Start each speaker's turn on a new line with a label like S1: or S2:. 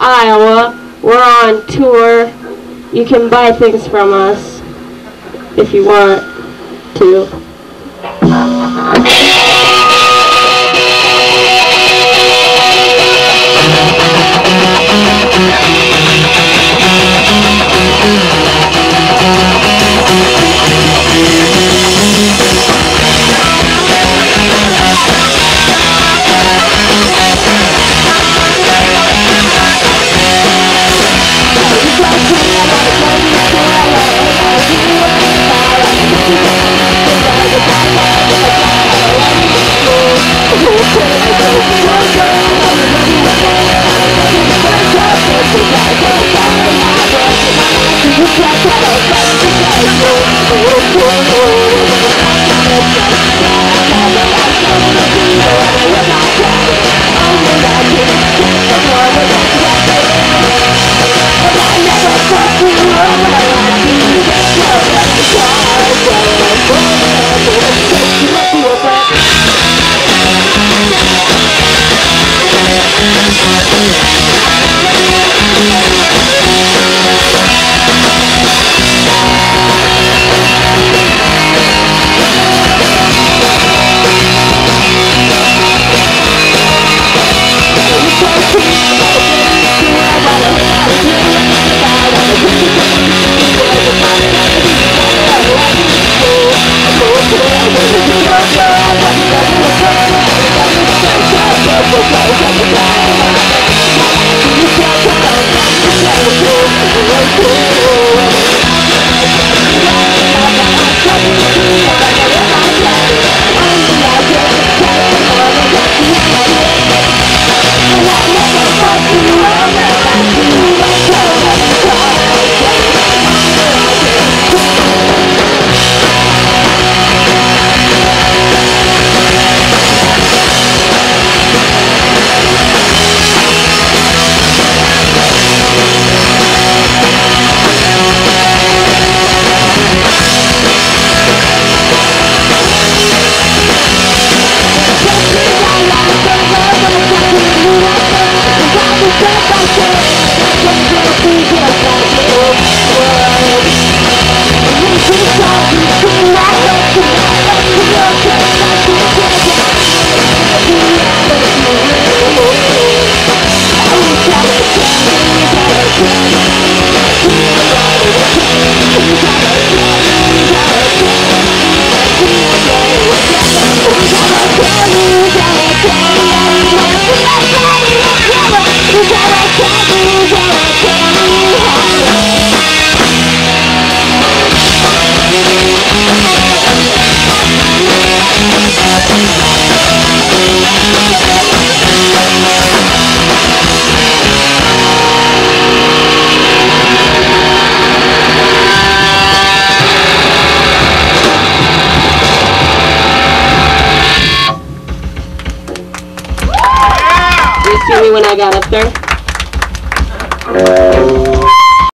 S1: Iowa. We're on tour. You can buy things from us if you want to. You see me When I got up there? Uh,